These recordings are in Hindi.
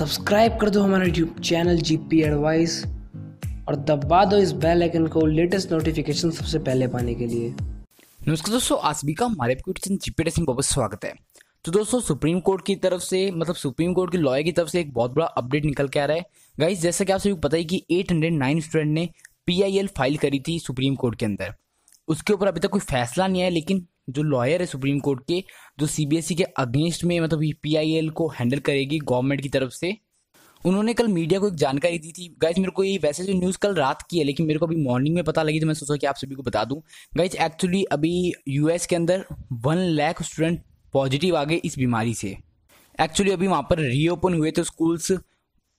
सब्सक्राइब कर दो हमारा यूट्यूब चैनल जीपी एडवाइस और दबा दो इस बेल आइकन को लेटेस्ट नोटिफिकेशन सबसे पहले पाने के लिए। नमस्कार दोस्तों, आज सभी का हमारे जीपी टेस्टिंग बहुत स्वागत है। तो दोस्तों सुप्रीम कोर्ट की तरफ़ से मतलब सुप्रीम कोर्ट के लॉयर की तरफ़ से एक बहुत बड़ा अपडेट निकल के आ रहा है। गाइस जैसा कि आप सभी को पता है कि 809 स्टूडेंट ने पीआईएल फ़ाइल करी थी सुप्रीम कोर्ट के अंदर। उसके ऊपर अभी तक कोई फैसला नहीं आया, लेकिन जो लॉयर है सुप्रीम कोर्ट के, जो सीबीएसई e के अगेंस्ट में मतलब पीआईएल को हैंडल करेगी गवर्नमेंट की तरफ़ से। उन्होंने कल मीडिया को एक जानकारी दी थी। गाइज़ मेरे को ये वैसे जो न्यूज़ कल रात की है, लेकिन मेरे को अभी मॉर्निंग में पता लगी तो मैं सोचा कि आप सभी को बता दूँ। गाइज़ एक्चुअली अभी यूएस के अंदर वन लाख स्टूडेंट पॉजिटिव आ गए इस बीमारी से। एक्चुअली अभी वहाँ पर रीओपन हुए थे स्कूल्स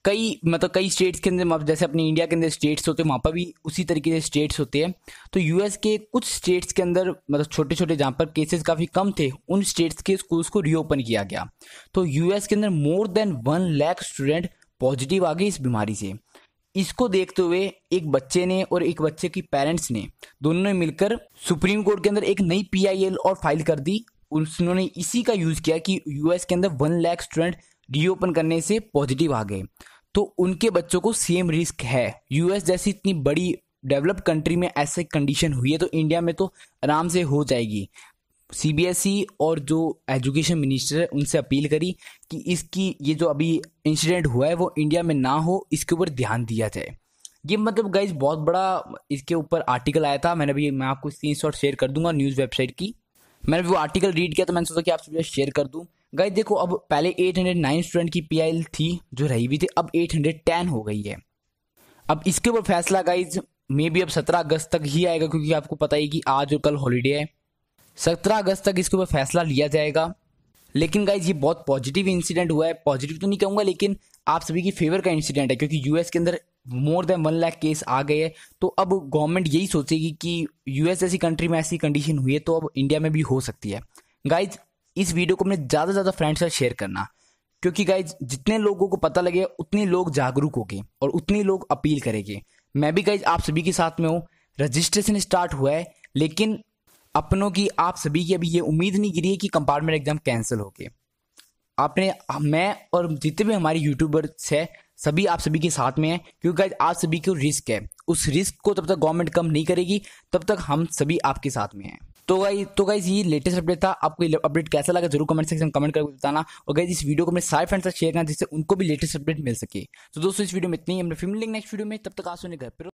कई मतलब कई स्टेट्स के अंदर जैसे अपने इंडिया के अंदर स्टेट्स होते हैं, वहाँ पर भी उसी तरीके से स्टेट्स होते हैं। तो यूएस के कुछ स्टेट्स के अंदर मतलब छोटे छोटे जहाँ पर केसेस काफ़ी कम थे, उन स्टेट्स के स्कूल्स को रीओपन किया गया। तो यूएस के अंदर more than one lakh student positive आ गए इस बीमारी से। इसको देखते हुए एक बच्चे ने और एक बच्चे की पेरेंट्स ने, दोनों ने मिलकर सुप्रीम कोर्ट के अंदर एक नई पीआईएल और फ़ाइल कर दी। उन्होंने इसी का यूज़ किया कि यूएस के अंदर वन लाख स्टूडेंट रीओपन करने से पॉजिटिव आ गए। तो उनके बच्चों को सेम रिस्क है। यूएस जैसी इतनी बड़ी डेवलप कंट्री में ऐसे कंडीशन हुई है तो इंडिया में तो आराम से हो जाएगी। सीबीएसई e और जो एजुकेशन मिनिस्टर है, उनसे अपील करी कि इसकी ये जो अभी इंसिडेंट हुआ है, वो इंडिया में ना हो, इसके ऊपर ध्यान दिया जाए। ये मतलब गाइज़ बहुत बड़ा इसके ऊपर आर्टिकल आया था। मैंने अभी मैं आपको स्क्रीन शेयर कर दूँगा न्यूज़ वेबसाइट की। मैंने वो आर्टिकल रीड किया तो मैंने सोचा कि आप शेयर कर दूँ। गई देखो, अब पहले 809 स्टूडेंट की पीआईएल थी, जो रही हुई थी, अब 810 हो गई है। अब इसके ऊपर फैसला गाइज़ मे बी अब 17 अगस्त तक ही आएगा, क्योंकि आपको पता ही कि आज और कल हॉलीडे है। 17 अगस्त तक इसके ऊपर फैसला लिया जाएगा। लेकिन गाइज़ ये बहुत पॉजिटिव इंसिडेंट हुआ है। पॉजिटिव तो नहीं कहूँगा, लेकिन आप सभी की फेवर का इंसिडेंट है, क्योंकि यूएस के अंदर more than one lakh case आ गए हैं। तो अब गवर्नमेंट यही सोचेगी कि यूएस जैसी कंट्री में ऐसी कंडीशन हुई है तो अब इंडिया में भी हो सकती है। गाइज़ इस वीडियो को अपने ज़्यादा से ज़्यादा फ्रेंड्स से शेयर करना। क्योंकि गाइज़ जितने लोगों को पता लगे, उतने लोग जागरूक होंगे और उतने लोग अपील करेंगे। मैं भी गाइज़ आप सभी के साथ में हूँ। रजिस्ट्रेशन स्टार्ट हुआ है, लेकिन अपनों की, आप सभी की अभी ये उम्मीद नहीं गिरी है कि कंपार्टमेंट एग्ज़ाम कैंसिल हो गए। आपने, मैं और जितने भी हमारे यूट्यूबर्स है, सभी आप सभी के साथ में है। क्योंकि गाइज़ आप सभी को रिस्क है। उस रिस्क को तब तक गवर्नमेंट कम नहीं करेगी, तब तक हम सभी आपके साथ में हैं। तो गाई तो गाइज़ ये लेटेस्ट अपडेट था। आपको अपडेट कैसा लगा, ज़रूर कमेंट सेक्शन में कमेंट करके बताना। और गाइज़ इस वीडियो को मेरे सारे फ्रेंड्स साथ शेयर करना, जिससे उनको भी लेटेस्ट अपडेट मिल सके। तो दोस्तों, इस वीडियो में इतनी ही। हम फ़िल्म लेंगे नेक्स्ट वीडियो में। तब तक आसो घर पर